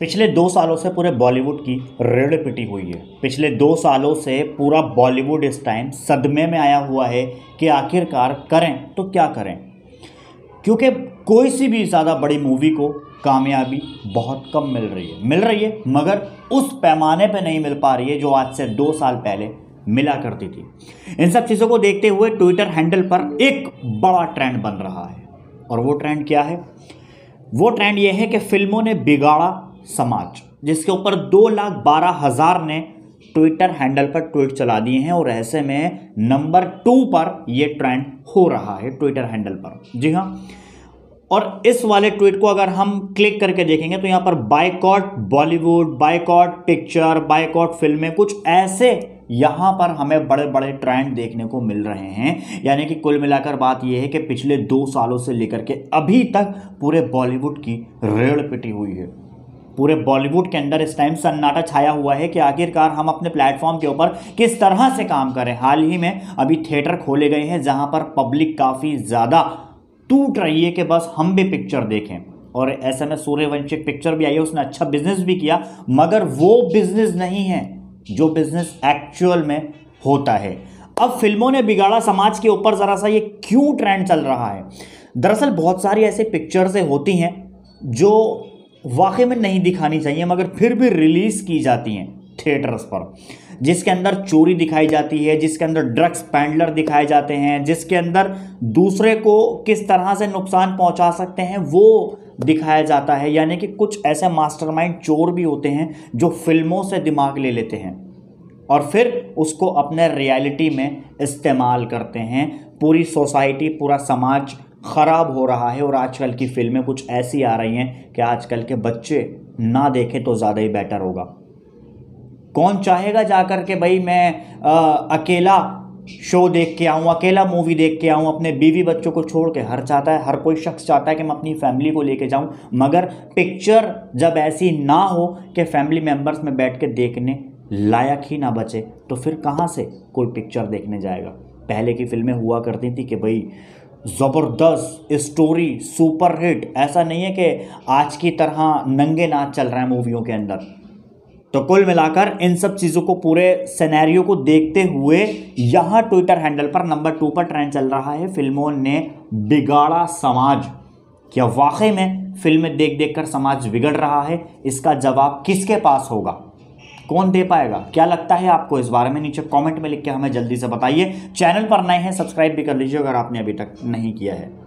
पिछले दो सालों से पूरे बॉलीवुड की रेड़ पिटी हुई है। पिछले दो सालों से पूरा बॉलीवुड इस टाइम सदमे में आया हुआ है कि आखिरकार करें तो क्या करें? क्योंकि कोई सी भी ज़्यादा बड़ी मूवी को कामयाबी बहुत कम मिल रही है। मिल रही है, मगर उस पैमाने पे नहीं मिल पा रही है जो आज से दो साल पहले मिला करती थी। इन सब चीज़ों को देखते हुए ट्विटर हैंडल पर एक बड़ा ट्रेंड बन रहा है। और वो ट्रेंड क्या है? वो ट्रेंड ये है कि फ़िल्मों ने बिगाड़ा समाज, जिसके ऊपर दो लाख बारह हज़ार ने ट्विटर हैंडल पर ट्वीट चला दिए हैं और ऐसे में नंबर टू पर ये ट्रेंड हो रहा है ट्विटर हैंडल पर। जी हाँ। और इस वाले ट्वीट को अगर हम क्लिक करके देखेंगे तो यहाँ पर boycott Bollywood boycott picture boycott फ़िल्में कुछ ऐसे यहाँ पर हमें बड़े बड़े ट्रेंड देखने को मिल रहे हैं। यानी कि कुल मिलाकर बात यह है कि पिछले दो सालों से लेकर के अभी तक पूरे बॉलीवुड की रेड़ पिटी हुई है। पूरे बॉलीवुड के अंदर इस टाइम सन्नाटा छाया हुआ है कि आखिरकार हम अपने प्लेटफॉर्म के ऊपर किस तरह से काम करें। हाल ही में अभी थिएटर खोले गए हैं, जहाँ पर पब्लिक काफ़ी ज़्यादा टूट रही है कि बस हम भी पिक्चर देखें। और ऐसे में सूर्यवंशी पिक्चर भी आई है, उसने अच्छा बिज़नेस भी किया, मगर वो बिज़नेस नहीं है जो बिज़नेस एक्चुअल में होता है। अब फ़िल्मों ने बिगाड़ा समाज के ऊपर, ज़रा सा ये क्यों ट्रेंड चल रहा है? दरअसल बहुत सारी ऐसे पिक्चर्स होती हैं जो वाकई में नहीं दिखानी चाहिए, मगर फिर भी रिलीज़ की जाती हैं थिएटर्स पर। जिसके अंदर चोरी दिखाई जाती है, जिसके अंदर ड्रग्स पैंडलर दिखाए जाते हैं, जिसके अंदर दूसरे को किस तरह से नुकसान पहुँचा सकते हैं, वो दिखाया जाता है। यानी कि कुछ ऐसे मास्टरमाइंड चोर भी होते हैं जो फ़िल्मों से दिमाग ले लेते हैं और फिर उसको अपने रियलिटी में इस्तेमाल करते हैं। पूरी सोसाइटी, पूरा समाज ख़राब हो रहा है और आजकल की फ़िल्में कुछ ऐसी आ रही हैं कि आजकल के बच्चे ना देखें तो ज़्यादा ही बेटर होगा। कौन चाहेगा जाकर के भाई मैं आ, अकेला शो देख के आऊँ अकेला मूवी देख के आऊँ अपने बीवी बच्चों को छोड़ के? हर चाहता है हर कोई शख्स चाहता है कि मैं अपनी फैमिली को लेके जाऊँ मगर पिक्चर जब ऐसी ना हो कि फैमिली मेंबर्स में बैठ के देखने लायक ही ना बचे तो फिर कहाँ से कोई पिक्चर देखने जाएगा? पहले की फ़िल्में हुआ करती थी कि भाई ज़बरदस्त स्टोरी सुपर हिट ऐसा नहीं है कि आज की तरह नंगे नाच चल रहा है मूवियों के अंदर। तो कुल मिलाकर इन सब चीज़ों को पूरे सिनेरियो को देखते हुए यहाँ ट्विटर हैंडल पर नंबर टू पर ट्रेंड चल रहा है। फ़िल्मों ने बिगाड़ा समाज। क्या वाकई में फ़िल्में देख देख कर समाज बिगड़ रहा है? इसका जवाब किसके पास होगा? कौन दे पाएगा? क्या लगता है आपको? इस बारे में नीचे कमेंट में लिख के हमें जल्दी से बताइए। चैनल पर नए हैं सब्सक्राइब भी कर लीजिए अगर आपने अभी तक नहीं किया है।